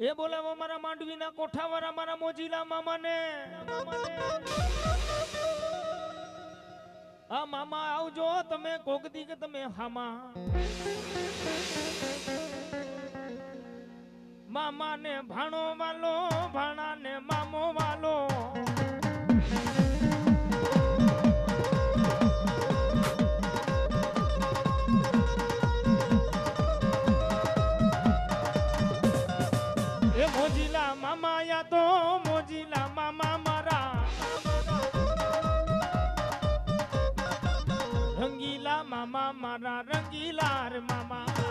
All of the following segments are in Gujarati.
એ બોલાવો મારા માંડવીના કોઠાવાળા, મારા મોજીલા મામાને. હા, મામા, આવજો. તમે કોક દી કે તમે હામા. મામા ને ભાણો વાલો ભાણા ને મામો વાલો. મોજીલા મામા યા તો મોજીલા મામા મારા. રંગીલા મામા મારા રંગીલા મામા.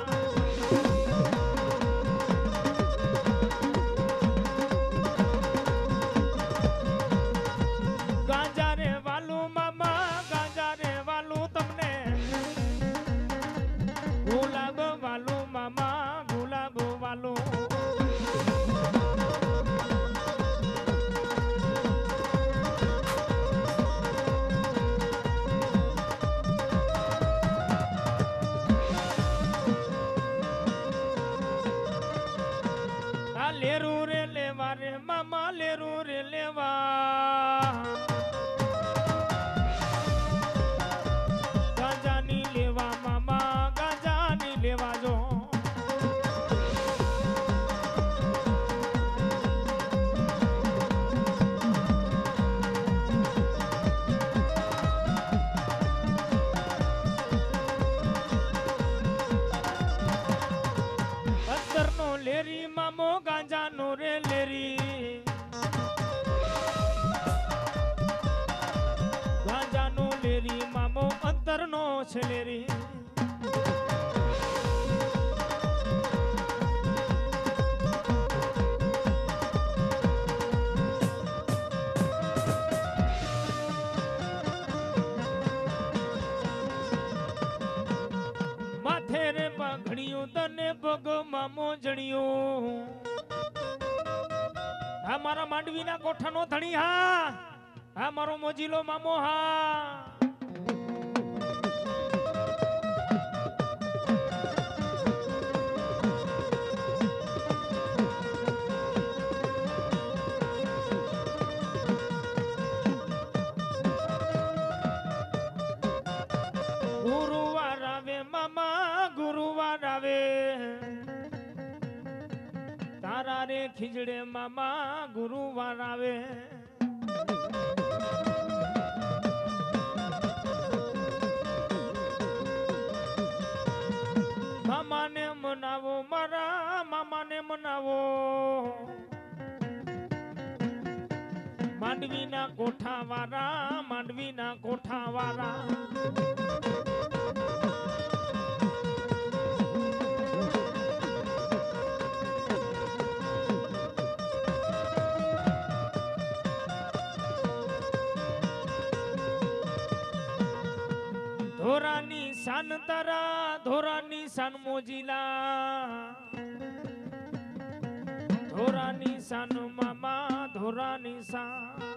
રે લેરી ગાંજાનો લેરી મામો અંતરનો છે લેરી માથે રે પાઘડિયું તને પગ મામો જણિયું હા મારા માંડવીના કોઠાનો ધણી હા. હા મારો મોજીલો મામો હા. તારા રે ખીજડે મામા ગુરુવાર આવે. મામાને મનાવો, મારા મામાને મનાવો. માંડવીના કોઠા વાળા માંડવીના કોઠા વાળા ધોરાની શાન તારા ધોરાની શાન મોજીલા. ધોરાની શાન મામા ધોરાની શાન